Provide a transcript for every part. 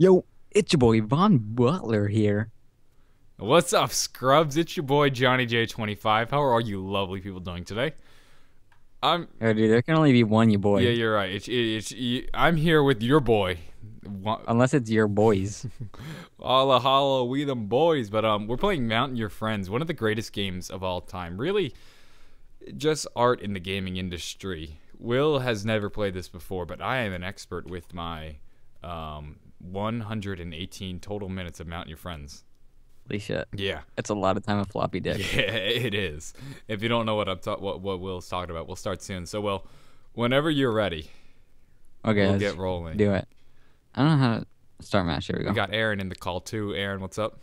Yo, it's your boy Von Butler here. What's up, scrubs? It's your boy Johnny J25. How are all you lovely people doing today? I'm Oh, dude, there can only be one you boy. yeah, you're right. It's, it's, I'm here with your boy. Unless it's your boys. Holla holla, we them boys. But um, we're playing Mount Your Friends, one of the greatest games of all time. Really, just art in the gaming industry. Will has never played this before, but I am an expert with my um 118 total minutes of Mount Your Friends. Holy shit. Yeah. It's a lot of time of floppy disk. Yeah, it is. If you don't know what I'm ta- what what Will's talking about, we'll start soon. So, Will, whenever you're ready, Okay, we'll let's get rolling. do it. I don't know how to start match. Here we go. We got Aaron in the call too. Aaron, what's up?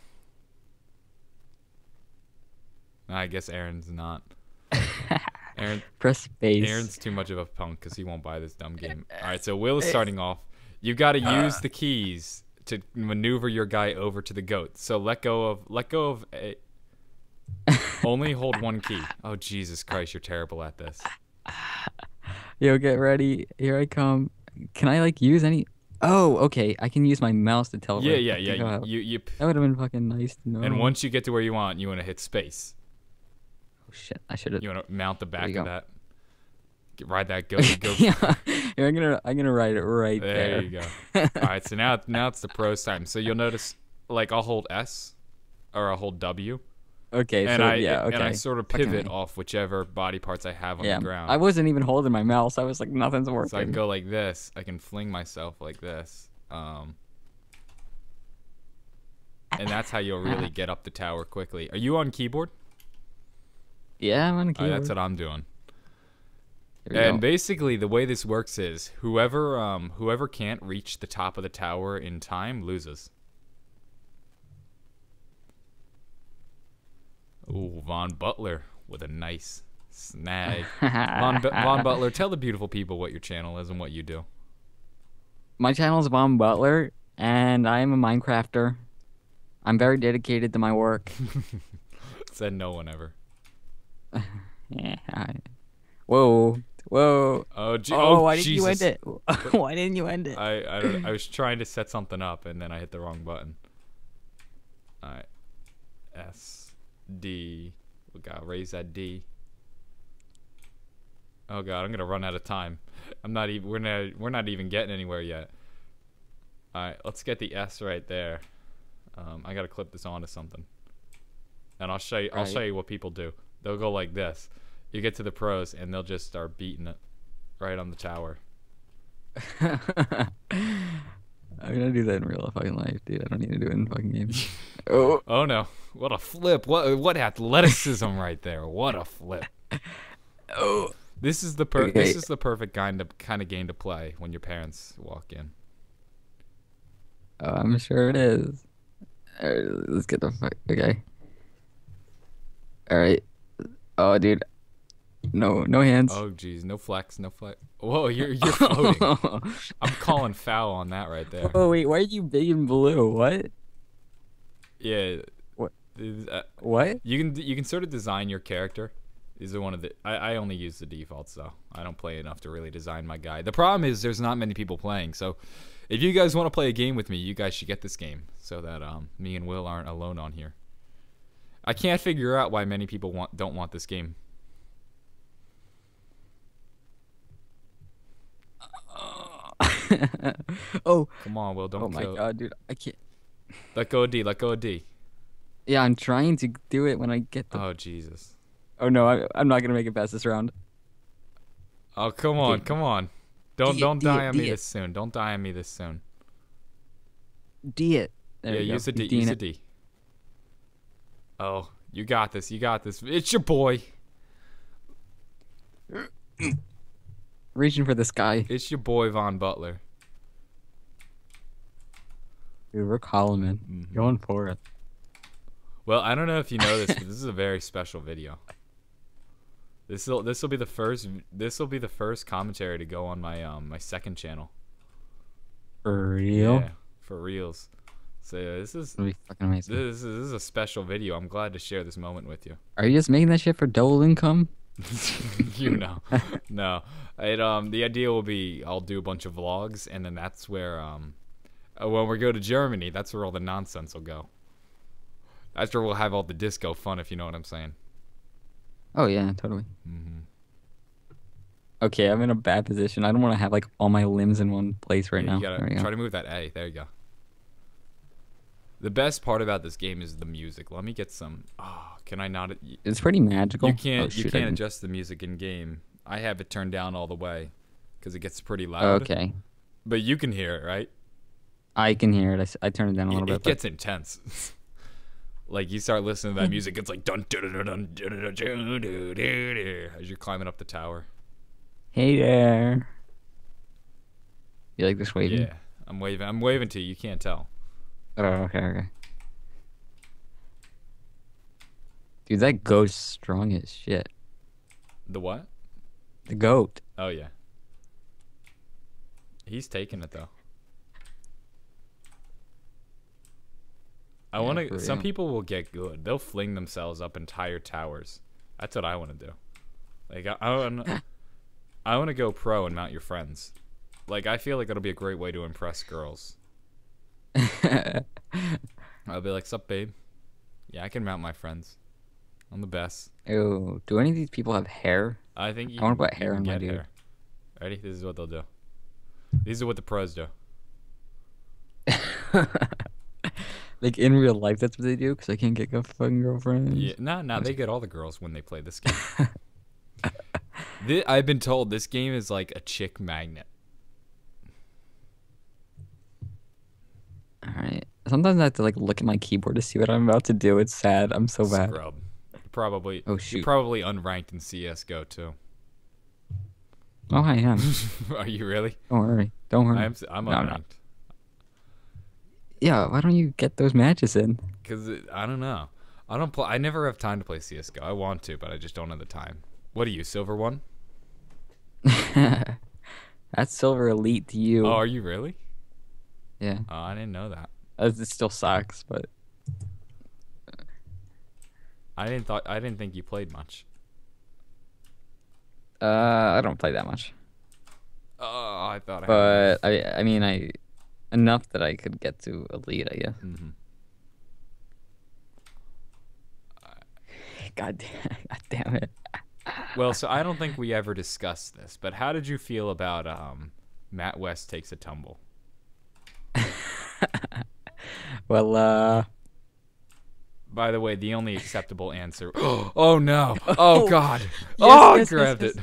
I guess Aaron's not. Aaron, Press space. Aaron's too much of a punk because he won't buy this dumb game. All right, so Will is starting off. You got to uh. use the keys to maneuver your guy over to the goat. So let go of let go of eh, a. Only hold one key. Oh Jesus Christ, you're terrible at this. Yo, get ready. Here I come. Can I like use any? Oh, okay. I can use my mouse to tell. Yeah, yeah, yeah. You, you, you That would have been fucking nice to know. and once you get to where you want, you want to hit space. Oh shit! I should have. You want to mount the back of go. that. Ride that goat. Go. yeah, I'm gonna I'm gonna write it right there. There you go. All right, so now now it's the pros time. So you'll notice, like I'll hold S, or I'll hold W, okay, and so I yeah, okay. and I sort of Okay. pivot off whichever body parts I have on yeah, the ground. I wasn't even holding my mouse. I was like, nothing's working. so I can go like this. I can fling myself like this. Um, and that's how you'll really get up the tower quickly. Are you on keyboard? Yeah, I'm on a All right, keyboard. that's what I'm doing. And go. basically, the way this works is whoever um whoever can't reach the top of the tower in time loses. Ooh, Von Butler with a nice snag. Von, Bu- Von Butler, tell the beautiful people what your channel is and what you do. my channel is Von Butler, and I am a Minecrafter. I'm very dedicated to my work. Said no one ever. yeah. I... Whoa, whoa. Oh, gee, Oh, oh, why didn't you end it? why didn't you end it? I I, I was trying to set something up and then I hit the wrong button. All right, S D. We gotta raise that D. Oh god, I'm gonna run out of time. I'm not even. We're not. We're not even getting anywhere yet. All right, let's get the S right there. Um, I gotta clip this onto something, and I'll show you. I'll show you what people do. They'll go like this. You get to the pros, and they'll just start beating it right on the tower. I'm gonna do that in real fucking life, dude. I don't need to do it in fucking games. oh, Oh no! What a flip! What what athleticism right there! What a flip! oh. This is the per- Okay. this is the perfect kind of kind of game to play when your parents walk in. Oh, I'm sure it is. Alright, let's get the fuck. Okay. Alright. Oh, dude. No, no hands. Oh geez, no flex, no flex. Whoa, you're you're floating. I'm calling foul on that right there. oh, wait. Why are you big and blue? What? Yeah. What? Uh, What? You can you can sort of design your character. These are one of the. I, I only use the defaults though. I don't play enough to really design my guy. The problem is there's not many people playing. So, if you guys want to play a game with me, you guys should get this game so that um me and Will aren't alone on here. I can't figure out why many people want don't want this game. oh, Come on, Will, don't oh my god, dude. I can't. Let go of D. Let go of D. Yeah, I'm trying to do it when I get the. Oh Jesus. Oh no, I, I'm not gonna make it past this round. Oh come on, come on. Don't D- don't D- die on me this soon. Don't die on me this soon. D it. There yeah, you go. use a D. Use a it. D. Oh, you got this. You got this. It's your boy. Reaching for the sky. It's your boy Von Butler. Dude, we're calling, man. Mhm. Going for it. Well, I don't know if you know this, but this is a very special video. This will this will be the first this will be the first commentary to go on my um my second channel. For real? Yeah, for reals. So yeah, this is fucking amazing. this is, this is a special video. I'm glad to share this moment with you. Are you just making that shit for double income? you know, no. It um the idea will be I'll do a bunch of vlogs and then that's where um Uh, when we go to Germany, that's where all the nonsense will go. That's where we'll have all the disco fun, if you know what I'm saying. Oh yeah, totally. Mm-hmm. Okay, I'm in a bad position. I don't want to have like all my limbs in one place right Yeah, now. You gotta we go. try to move that A. There you go. The best part about this game is the music. Let me get some. Oh, can I not? It's pretty magical. you can't. Oh, you shoot, I can't adjust the music in game. I have it turned down all the way because it gets pretty Oh, loud. okay, But you can hear it, right? I can hear it. I, I turned it down a little it bit. but- gets intense. like you start listening to that music, it's like dun dun dun dun dun dun dun dun as you're climbing up the tower. Hey there. You like this waving? Yeah, I'm waving. I'm waving to you. You can't tell. Oh, okay, okay. Dude, that goat's strong as shit. The what? The goat. Oh yeah. He's taking it though. I Yeah, want to. Some people will get good. They'll fling themselves up entire towers. That's what I want to do. Like I, I want. I want to go pro and mount your friends. Like I feel like that'll be a great way to impress girls. I'll be like, "Sup, babe? Yeah, I can mount my friends. I'm the best. Ew, do any of these people have hair? I think you I wanna put hair on my dude. hair. Ready? This is what they'll do. These are what the pros do. like in real life, that's what they do because I can't get a fucking girlfriend. Yeah, no, no, they get all the girls when they play this game. Thi- I've been told this game is like a chick magnet. All right. Sometimes I have to like look at my keyboard to see what I'm about to do. It's sad. I'm so bad. Scrub. Probably. Oh, You're shoot. probably unranked in CS:GO too. Oh, I am. Are you really? Don't worry. Don't worry. I'm. I'm No, unranked. Yeah. Why don't you get those matches in? Cause I don't know. I don't play. I never have time to play CS:GO. I want to, but I just don't have the time. What are you, silver one? That's silver elite to you. Oh, are you really? Yeah. Oh, I didn't know that. Uh, It still sucks, but I didn't thought. I didn't think you played much. uh, I don't play that much. Oh, I thought. I But I, I mean, I enough that I could get to elite. I guess. hmm God damn, God damn it. Well, so I don't think we ever discussed this, but how did you feel about um, Matt West takes a tumble? Well, uh, By the way, the only acceptable answer. oh no! Oh Oh, god! yes, oh, yes, I grabbed yes.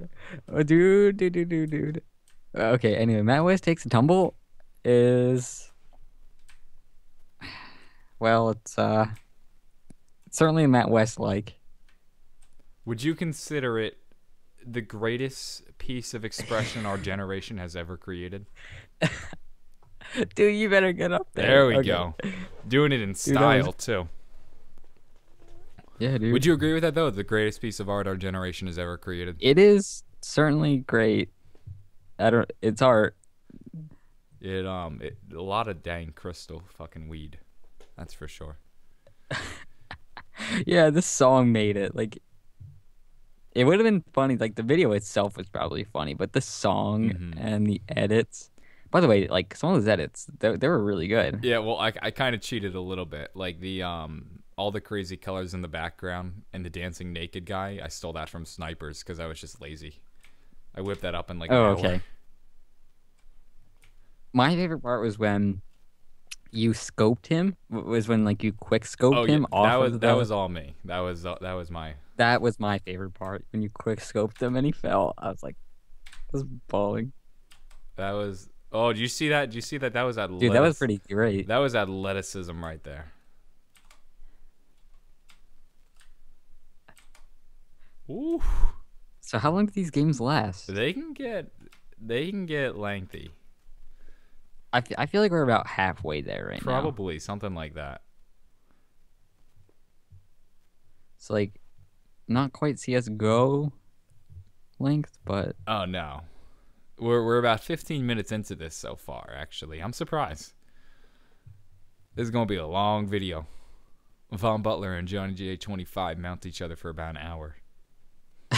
it. oh, dude, dude, dude, dude, dude. Okay. Anyway, Matt West takes a tumble. Is well, it's uh, it's certainly Matt West like. Would you consider it the greatest piece of expression our generation has ever created? Dude, you better get up there. There we Okay. go. Doing it in that was- style too. Yeah, dude. Would you agree with that though? The greatest piece of art our generation has ever created. It is certainly great. I don't. It's art. It um, it, a lot of dang crystal fucking weed. That's for sure. Yeah, this song made it. Like, it would have been funny. Like the video itself was probably funny, but the song Mhm. and the edits. By the way, like some of those edits, they, they were really good. Yeah, well, I, I kind of cheated a little bit. Like the um, all the crazy colors in the background and the dancing naked guy. I stole that from snipers because I was just lazy. I whipped that up in like. Oh, okay. My favorite part was when you scoped him. Was when like you quick scoped Oh yeah, him off that was of that was all me. That was uh, that was my. that was my favorite part when you quick scoped him and he fell. I was like, I was bawling. That was. Oh, did you see that? Did you see that? That was athleticism. Dude, that was pretty great. That was athleticism right there. Ooh, So how long do these games last? they can get they can get lengthy. I, f- I feel like we're about halfway there right now. Probably something like that. It's like not quite CS:GO length, but Oh no. We're we're about 15 minutes into this so far actually. I'm surprised. This is going to be a long video. Von Butler and Johnny J25 mount each other for about an hour.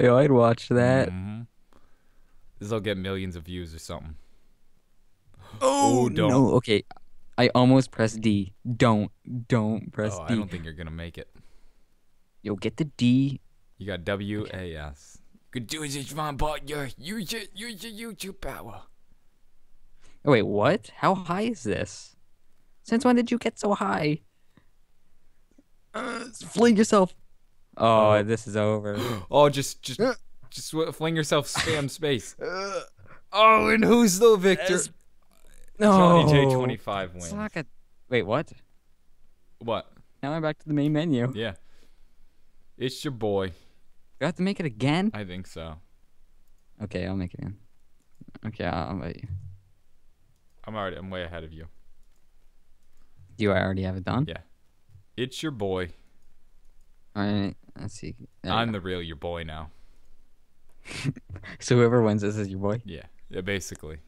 yo, I'd watch that. Mhm. This will get millions of views or something. Oh, Ooh, don't. no. Okay, I almost pressed D. Don't, don't press Oh, D. I don't think you're gonna make it. You'll get the D. You got W A S. Good do it, Von Butler. Use your Use your YouTube power. Oh, wait, what? How high is this? Since when did you get so high? Uh, fling yourself. Oh, Oh. this is over. Oh, just just just fling yourself spam space. Oh, and who's the victor? Yes. Johnny no. J25 wins. Suck it. Wait, what? What? Now I'm back to the main menu. Yeah. It's your boy. Do I have to make it again? I think so. Okay, I'll make it again. Okay, I'll wait. I'm already. I'm way ahead of you. Do I already have it done? Yeah. It's your boy. All right, let's see. There I'm the real your boy now. So whoever wins this is your boy. Yeah. Yeah. Basically.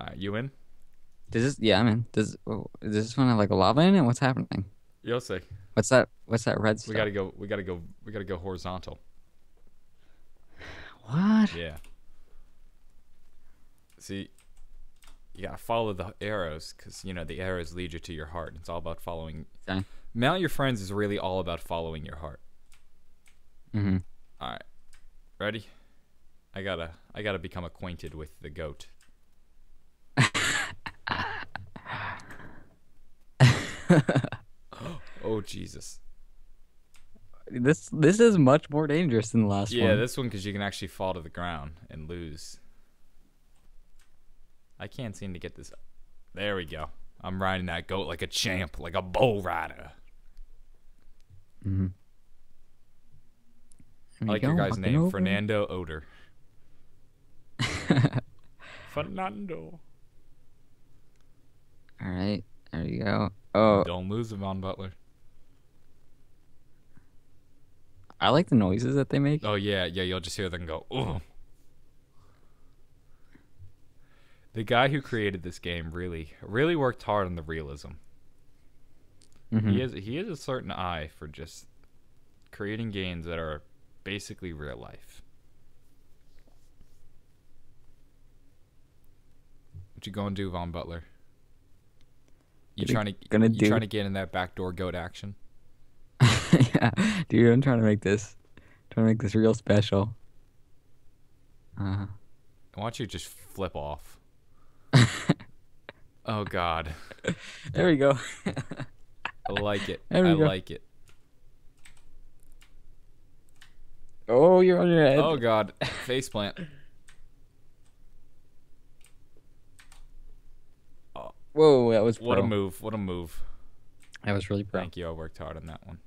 All right. You in? Does this? Yeah, I'm in. Does oh, does this one have like a lava in it? What's happening? You'll see. What's that? What's that red stuff? We gotta go. We gotta go. We gotta go horizontal. What? Yeah. See, you gotta follow the arrows because you know the arrows lead you to your heart. It's all about following. Okay. Mount your friends is really all about following your heart. Mm-hmm. All right, ready? I gotta. I gotta become acquainted with the goat. oh Jesus! This this is much more dangerous than the last Yeah, one. Yeah, this one because you can actually fall to the ground and lose. I can't seem to get this. There we go. I'm riding that goat like a champ, like a bull rider. Mm-hmm. I like your guy's name, Fernando Oder. Fernando. All right, there you go. Oh, Don't lose him on Butler. I like the noises that they make. Oh yeah, yeah. You'll just hear them go. Ugh. The guy who created this game really, really worked hard on the realism. Mhm. He has he has a certain eye for just creating games that are basically real life. What you gonna do, Von Butler? You Gonna- trying to gonna you do- trying to get in that backdoor goat action? yeah, dude, I'm trying to make this, trying to make this real special. Uh, Why don't you just flip off? oh God, there we go. I like it. There we I go. like it. oh, you're on your head. Oh God, faceplant. Whoa, that was What a move! What a move! That was really pro. Thank you. I worked hard on that one.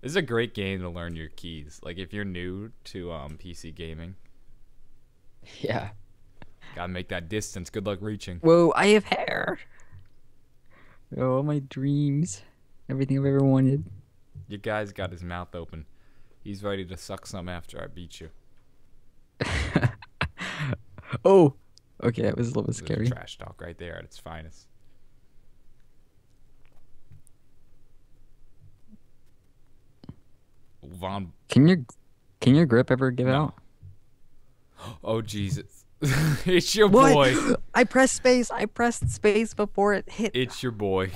This is a great game to learn your keys. Like if you're new to um, PC gaming, Yeah. gotta make that distance. Good luck reaching. Whoa, I have hair. Oh, my dreams. Everything I've ever wanted. Your guy's got his mouth open. He's ready to suck some after I beat you. oh. Okay, that was a little bit scary. trash talk right there at its finest. Von. Can your can your grip ever give No. out? Oh Jesus! it's your What? boy. I pressed space. I pressed space before it hit. It's your boy.